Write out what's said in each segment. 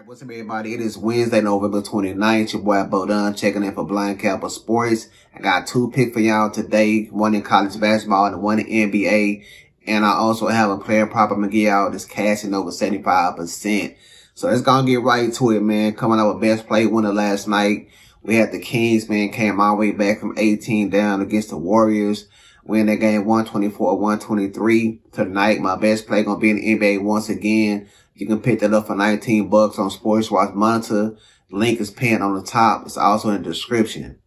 right, what's up, everybody? It is Wednesday, November 29th. Your boy Bo Dunn checking in for Blind Capper Sports. I got two picks for y'all today, one in college basketball and one in NBA. And I also have a player prop I'm gonna give y'all that's cashing over 75%. So let's go and get right to it, man. Coming up with best play winner last night. We had the Kings, man, came all the way back from 18 down against the Warriors. Win that game 124-123. Tonight, my best play gonna be in the NBA once again. You can pick that up for 19 bucks on Sports Watch Monitor. Link is pinned on the top. It's also in the description.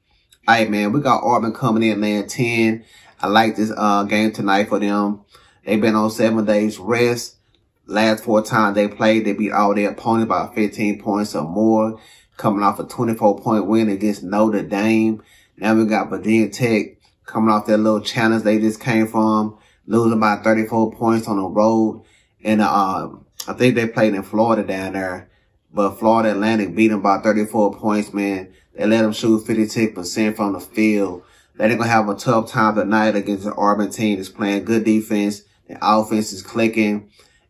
All right, man. We got Auburn coming in laying 10. I like this uh, game tonight for them. They've been on seven days rest. Last four times they played, they beat all their opponents by 15 points or more. Coming off a 24 point win against Notre Dame. Now we got Virginia Tech coming off that little challenge they just came from, losing by 34 points on the road. And, um, I think they played in Florida down there, but Florida Atlantic beat them by 34 points, man. They let them shoot 56% from the field. They're going to have a tough time tonight against the Auburn team that's playing good defense. The offense is clicking.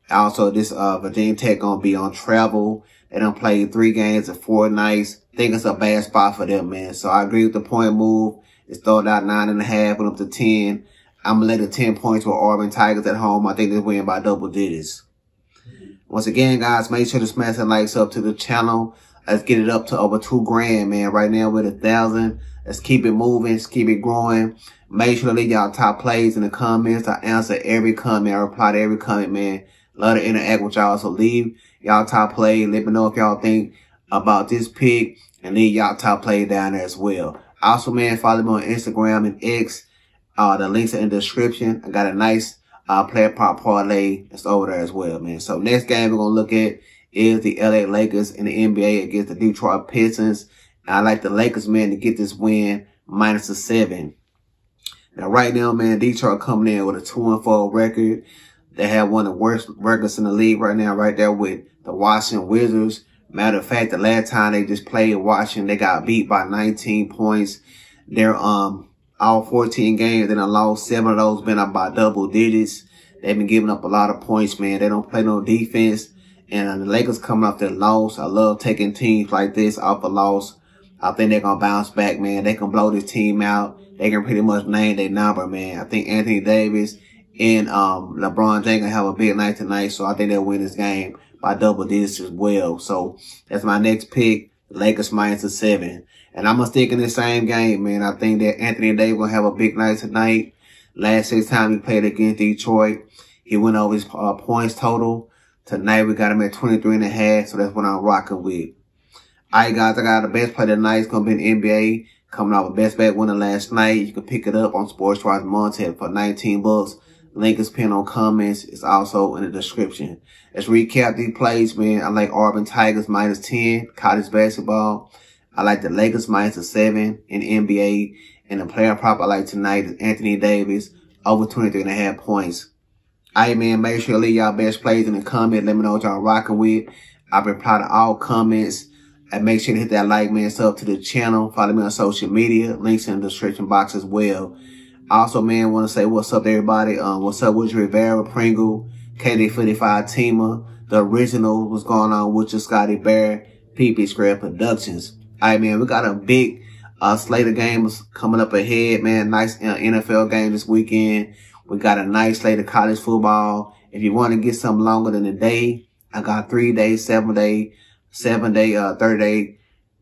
Also, this uh, Virginia Tech going to be on travel. They don't play three games in four nights. I think it's a bad spot for them, man. So I agree with the point move. It's thrown out nine and a half, went up to 10. I'm going to let the 10 points with Auburn Tigers at home. I think they win by double digits. Once again, guys, make sure to smash the likes up to the channel. Let's get it up to over two grand, man. Right now with a thousand. Let's keep it moving. Let's keep it growing. Make sure to leave y'all top plays in the comments. I answer every comment. I reply to every comment, man. Love to interact with y'all. So leave y'all top play. Let me know if y'all think about this pick and leave y'all top play down there as well. Also, man, follow me on Instagram and X. Uh, the links are in the description. I got a nice uh, player prop parlay that's over there as well, man. So next game we're going to look at is the LA Lakers in the NBA against the Detroit Pistons. I like the Lakers, man, to get this win minus a seven. Now, right now, man, Detroit coming in with a two and four record. They have one of the worst records in the league right now, right there with the Washington Wizards. Matter of fact, the last time they just played Washington, they got beat by 19 points. They're, um, all 14 games and I lost seven of those been up by double digits. They've been giving up a lot of points, man. They don't play no defense. And the Lakers coming off their loss. I love taking teams like this off a loss. I think they're going to bounce back, man. They can blow this team out. They can pretty much name their number, man. I think Anthony Davis and um, LeBron James going to have a big night tonight. So I think they'll win this game by double digits as well. So that's my next pick. Lakers minus a seven. And I'm gonna stick in the same game, man. I think that Anthony Davis gonna have a big night tonight. Last six time he played against Detroit, he went over his uh, points total. Tonight we got him at 23 and a half, so that's what I'm rocking with. Alright guys, I got the best play tonight. It's gonna be in NBA. Coming out with best bet winner last night. You can pick it up on Sports Watch Monitor for 19 bucks. Link is pinned on comments. It's also in the description. Let's recap these plays, man. I like Auburn Tigers minus 10, college basketball. I like the Lakers minus a seven in NBA. And the player prop I like tonight is Anthony Davis over 23 and a half points. Alright, man, make sure to leave y'all best plays in the comment. Let me know what y'all rocking with. I reply to all comments. And make sure to hit that like, man, sub to the channel. Follow me on social media. Links in the description box as well. Also, man, want to say what's up everybody. Um, what's up with Rivera, Pringle, KD55 Teamer, the original, what's going on with your Scotty Bear, PP Square Productions. All right, man, we got a big uh, slate of games coming up ahead, man. Nice uh, NFL game this weekend. We got a nice slate of college football. If you want to get something longer than a day, I got three days, seven day, seven day, uh, 30 day,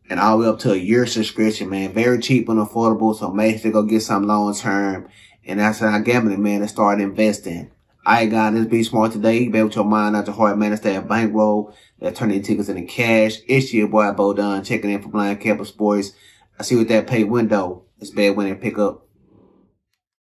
and all the way up to a year subscription, man. Very cheap and affordable. So make sure to go get some long term. And that's how gambling, man, and start investing. I got this be smart today. Be with your mind, not your heart, man. Instead of bankroll, that turn your tickets into cash. It's your boy Bo Dunn checking in for Blind Capper Sports. I see you with that pay window. It's bad when they pick up.